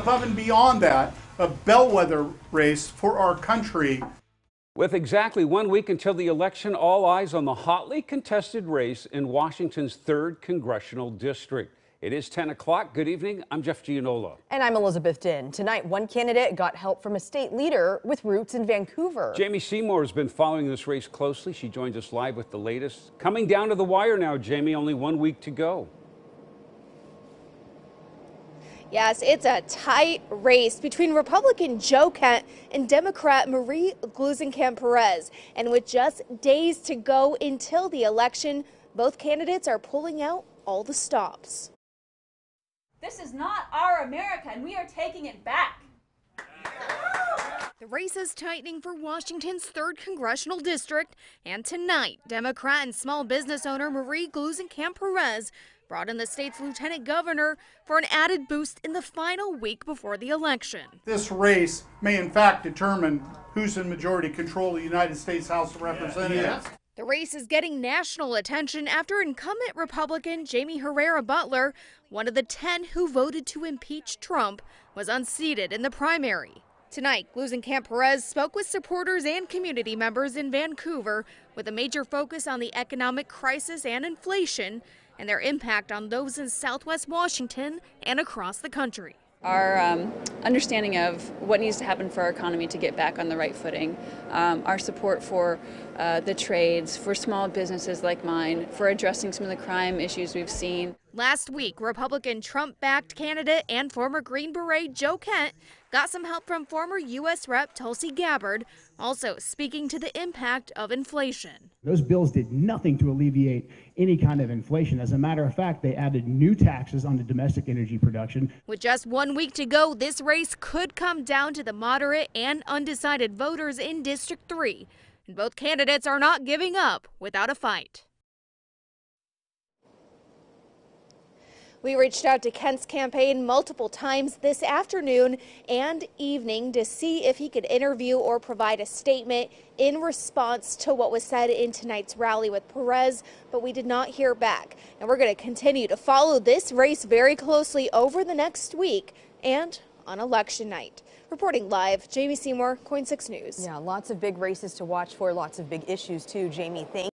above and beyond that, a bellwether race for our country. With exactly one week until the election, all eyes on the hotly contested race in Washington's 3rd Congressional District. It is 10 o'clock. Good evening. I'm Jeff Gianola. And I'm Elizabeth Dinh. Tonight, one candidate got help from a state leader with roots in Vancouver. Jamie Seymour has been following this race closely. She joins us live with the latest. Coming down to the wire now, Jamie, only one week to go. Yes, it's a tight race between Republican Joe Kent and Democrat Marie Gluesenkamp Perez. And with just days to go until the election, both candidates are pulling out all the stops. This is not our America, and we are taking it back. The race is tightening for Washington's 3rd Congressional District, and tonight, Democrat and small business owner Marie Gluesenkamp Perez brought in the state's lieutenant governor for an added boost in the final week before the election. This race may in fact determine who's in majority control of the United States House of Representatives. The race is getting national attention after incumbent Republican Jaime Herrera Beutler, one of the 10 who voted to impeach Trump, was unseated in the primary. Tonight, Gluesenkamp Perez spoke with supporters and community members in Vancouver with a major focus on the economic crisis and inflation and their impact on those in southwest Washington and across the country. Our um, understanding of what needs to happen for our economy to get back on the right footing, um, our support for uh, the trades, for small businesses like mine, for addressing some of the crime issues we've seen. Last week, Republican Trump backed candidate and former Green Beret Joe Kent got some help from former U.S. Rep Tulsi Gabbard, also speaking to the impact of inflation. Those bills did nothing to alleviate any kind of inflation. As a matter of fact, they added new taxes on the domestic energy production. With just one week to go, this race could come down to the moderate and undecided voters in District 3. And both candidates are not giving up without a fight. We reached out to Kent's campaign multiple times this afternoon and evening to see if he could interview or provide a statement in response to what was said in tonight's rally with Perez, but we did not hear back. And we're going to continue to follow this race very closely over the next week and on election night. Reporting live, Jamie Seymour, KOIN 6 News. Yeah, lots of big races to watch for, lots of big issues too. Jamie, thank